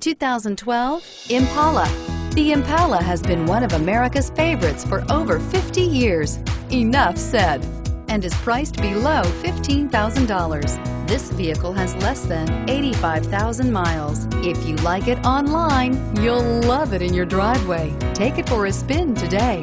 2012 Impala. The Impala has been one of America's favorites for over 50 years. Enough said. And is priced below $15,000. This vehicle has less than 85,000 miles. If you like it online, you'll love it in your driveway. Take it for a spin today.